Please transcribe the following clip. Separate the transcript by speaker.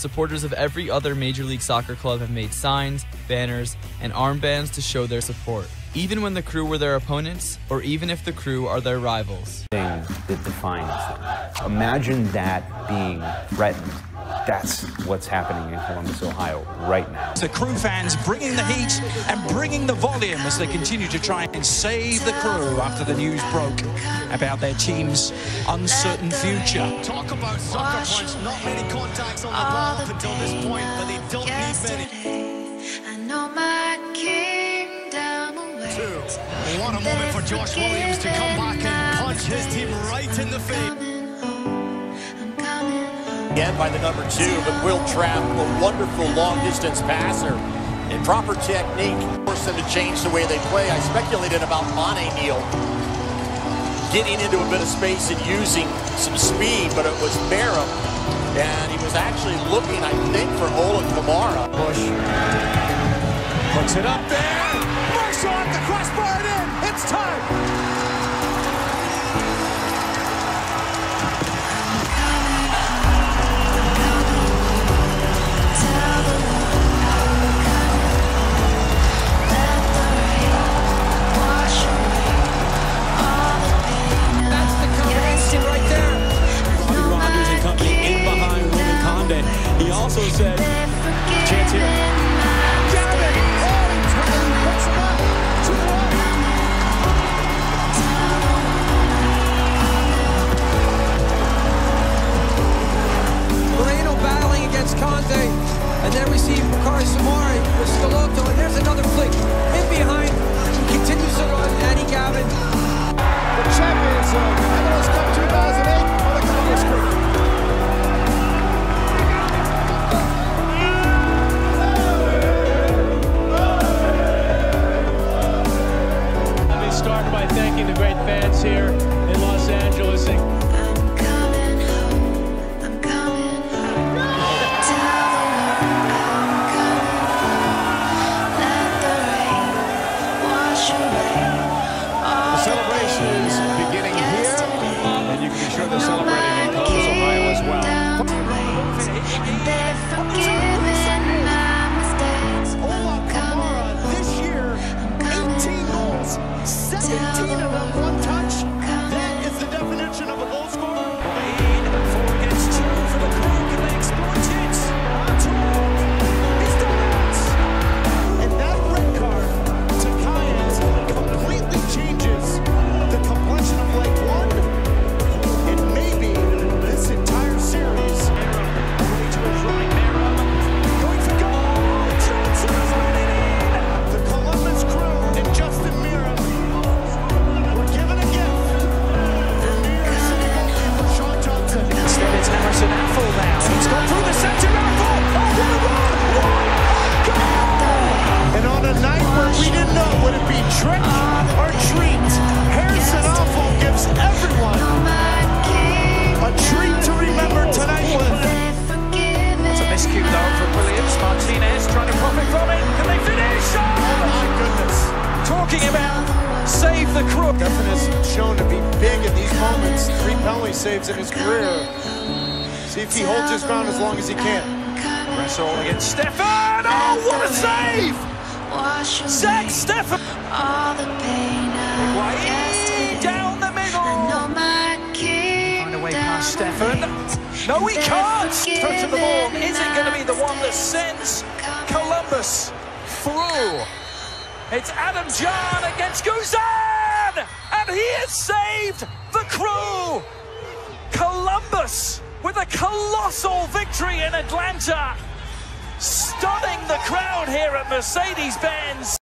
Speaker 1: supporters of every other Major League Soccer club have made signs, banners, and armbands to show their support, even when the crew were their opponents, or even if the crew are their rivals.
Speaker 2: Thing that defines them. Imagine that being threatened. That's what's happening in Columbus, Ohio, right now.
Speaker 3: The crew fans bringing the heat and bringing the volume as they continue to try and save the crew after the news broke about their team's uncertain future.
Speaker 4: Talk about soccer punch. Not many contacts on the ball up until this point, but they don't need many.
Speaker 5: I know my kingdom awaits.
Speaker 4: Two. What a moment for Josh Williams to come back and punch his team right in the face.
Speaker 5: Coming home, I'm coming home.
Speaker 6: Again by the number two, but Wil Trapp, a wonderful long-distance passer. And proper technique forced them to change the way they play. I speculated about Mane Neal getting into a bit of space and using some speed, but it was Meram. And he was actually looking, I think, for Ola Kamara.
Speaker 4: Bush puts it up there. Marshall at the crossbar and in. It's time.
Speaker 3: He
Speaker 4: 17 of them one touch. Moments. Three penalty saves in his career. See if he holds his ground as long as he can.
Speaker 3: Wrestle against Steffen. Oh, what a save! Zack Steffen.
Speaker 5: All the pain of
Speaker 3: Wide
Speaker 5: yesterday.
Speaker 3: down the middle.
Speaker 5: know my
Speaker 3: Find a way past
Speaker 5: Steffen.
Speaker 3: No, he can't. Touch of the ball. Is it going to be the one that sends Columbus through? It's Adam Jahn against Guzan! And he has saved the crew! Columbus with a colossal victory in Atlanta. Stunning the crowd here at Mercedes-Benz.